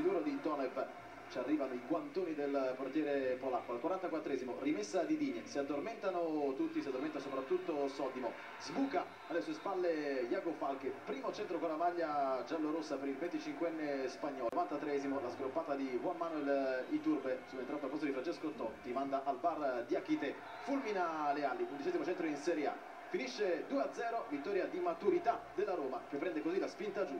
siluro di Tonev ci arrivano i guantoni del portiere polacco. Al 44esimo rimessa di Digne si addormentano tutti si addormenta soprattutto Soddimo sbuca alle sue spalle Iago Falche. Primo centro con la maglia giallorossa per il 25enne spagnolo. 93esimo la sgroppata di Juan Manuel Iturbe. Subentrato al posto di Francesco Totti manda al bar Diachite fulmina Lealli undicesimo centro in Serie A. Finisce 2-0 vittoria di maturità della Roma che prende così la spinta giù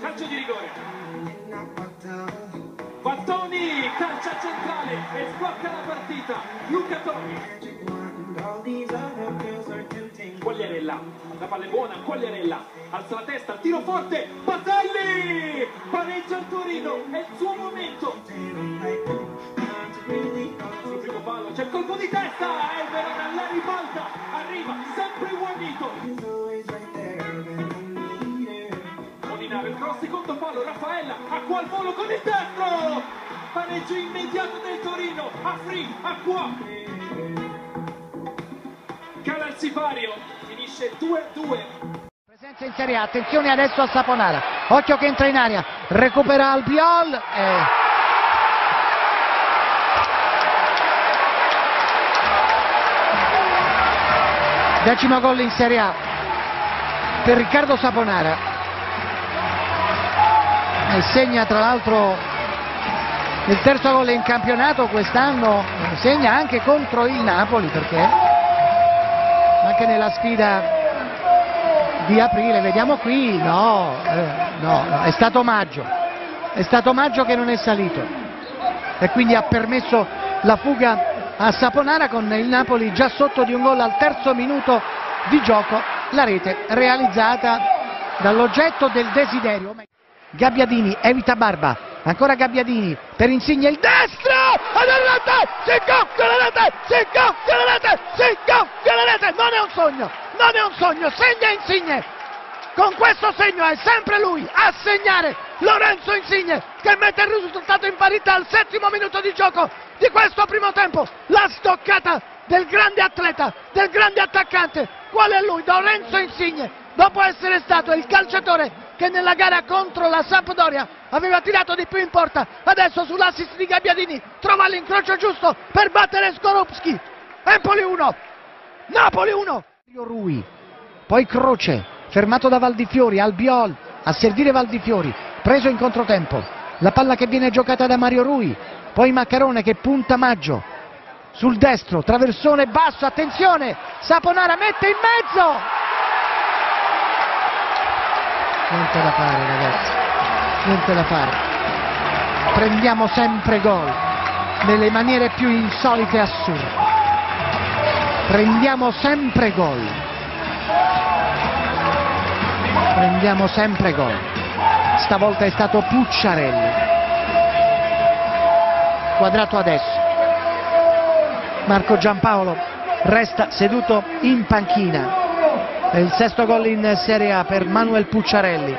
calcio di rigore. Battoni calcia centrale e sblocca la partita. Luca Toni. Quagliarella la palla è buona Quagliarella. Alza la testa tiro forte Batelli pareggia il Torino è il suo momento. Sul primo palo c'è il colpo di testa e il Verona la ribalta arriva sempre Juanito cross secondo palo Raffaella acqua al volo con il destro! Pareggio immediato del Torino a free acqua cala il sipario finisce 2-2 Presenza in Serie A, attenzione adesso a Saponara, occhio che entra in aria, recupera Albiol e... Decimo gol in Serie A per Riccardo Saponara e segna tra l'altro il terzo gol in campionato quest'anno, segna anche contro il Napoli perché anche nella sfida di aprile, vediamo qui, no, eh, no, no, è stato Maggio, è stato Maggio che non è salito e quindi ha permesso la fuga a Saponara con il Napoli già sotto di un gol al terzo minuto di gioco, la rete realizzata dall'oggetto del desiderio. Gabbiadini evita Barba, ancora Gabbiadini per Insigne il destro, ed è rete, si gonfia la rete, si gonfia la rete, si gonfia la rete, non è un sogno, non è un sogno, segna Insigne, con questo segno è sempre lui a segnare Lorenzo Insigne che mette il risultato in parità al settimo minuto di gioco di questo primo tempo, la stoccata del grande atleta, del grande attaccante, quale è lui, Lorenzo Insigne, dopo essere stato il calciatore che nella gara contro la Sampdoria aveva tirato di più in porta, adesso sull'assist di Gabbiadini trova l'incrocio giusto per battere Skorupski, Empoli 1, Napoli 1. Rui, poi Croce, fermato da Valdifiori, Albiol a servire Valdifiori, preso in controtempo, la palla che viene giocata da Mario Rui, poi Maccarone che punta Maggio, sul destro, traversone basso, attenzione, Saponara mette in mezzo, niente da fare ragazzi, niente da fare. Prendiamo sempre gol nelle maniere più insolite e assurde. Prendiamo sempre gol. Prendiamo sempre gol. Stavolta è stato Pucciarelli. Quadrato adesso. Marco Giampaolo resta seduto in panchina è il sesto gol in Serie A per Manuel Pucciarelli,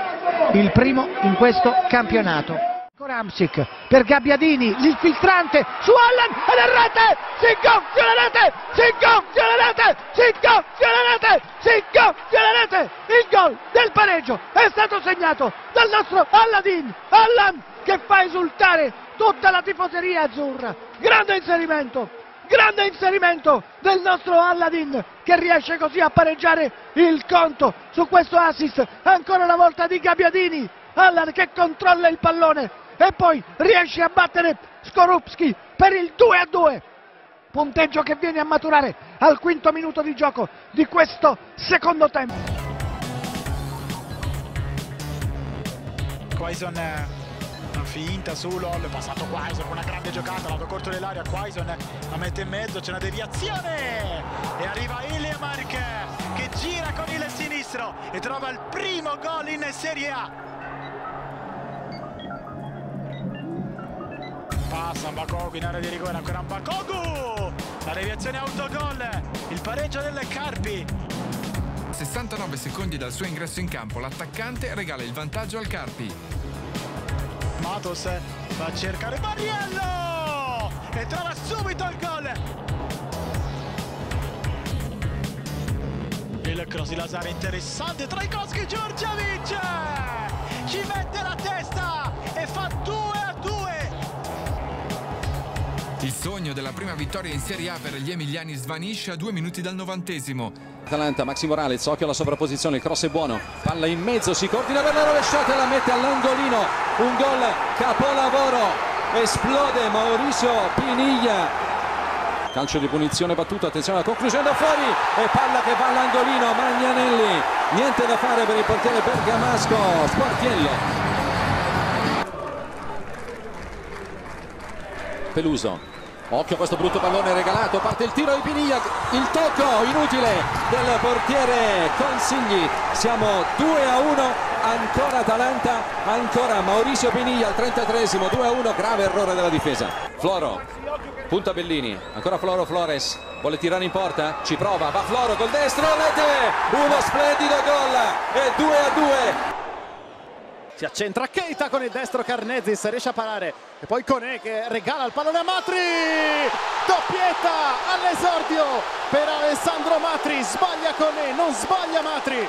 il primo in questo campionato. Ancora Amsic per Gabbiadini, l'infiltrante su Allan ed è rete! Si gonfia la rete! Si gonfia la rete! Si gonfia la rete! Si gonfia la rete! Il gol del pareggio è stato segnato dal nostro Alladin! Allan che fa esultare tutta la tifoseria azzurra! Grande inserimento! Grande inserimento del nostro Alladin che riesce così a pareggiare il conto su questo assist ancora una volta di Gabbiadini Allan che controlla il pallone e poi riesce a battere Skorupski per il 2 a 2 punteggio che viene a maturare al quinto minuto di gioco di questo secondo tempo. Quaison una finta su LOL, passato Quaison una grande giocata, lato corto dell'aria, Quaison la mette in mezzo, c'è una deviazione e arriva Iliamark che gira con il sinistro e trova il primo gol in Serie A. Passa Mbakogu in area di rigore, ancora Mbakogu! La deviazione autogol, il pareggio del Carpi. 69 secondi dal suo ingresso in campo, l'attaccante regala il vantaggio al Carpi. Matos va a cercare Barriello e trova subito il gol. Il cross di Lazare interessante, Trajkowski Giorgiavic ci mette la testa e fa 2 a 2. Il sogno della prima vittoria in Serie A per gli emiliani svanisce a due minuti dal novantesimo. Atalanta, Maxi Morales, occhio alla sovrapposizione, il cross è buono, palla in mezzo, si coordina per la rovesciata e la mette all'angolino, un gol capolavoro, esplode Mauricio Piniglia. Calcio di punizione battuto, attenzione alla conclusione da fuori e palla che va all'angolino, Magnanelli, niente da fare per il portiere bergamasco, Sportiello. Peluso, Occhio a questo brutto pallone regalato, parte il tiro di Piniglia, il tocco inutile del portiere Consigli. Siamo 2 a 1, ancora Atalanta, ancora Mauricio Piniglia al 33esimo, 2 a 1, grave errore della difesa. Floro, punta Bellini, ancora Floro Flores, vuole tirare in porta, ci prova, va Floro col destro, rete, uno splendido gol e 2 a 2. Si accentra Keita con il destro Carnezis, riesce a parare. E poi Conè che regala il pallone a Matri. Doppietta all'esordio per Alessandro Matri. Sbaglia Conè, non sbaglia Matri.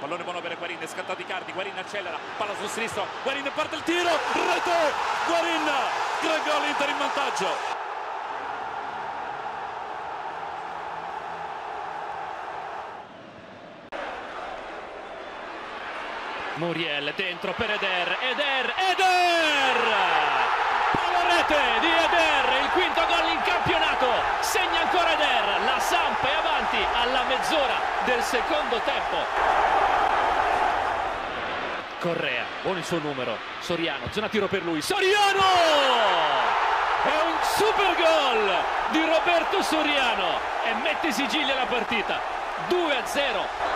Pallone buono per Guarin, scattato Icardi, Guarin accelera, palla sul sinistro, Guarin parte il tiro, rete, Guarin, tre gol Inter in vantaggio. Muriel dentro per Eder, Eder, Eder! rete di Eder, il quinto gol in campionato, segna ancora Eder, la Samp è avanti alla mezz'ora del secondo tempo. Correa, buono il suo numero, Soriano, zona tiro per lui, Soriano! È un super gol di Roberto Soriano e mette sigilli alla partita, 2 a 0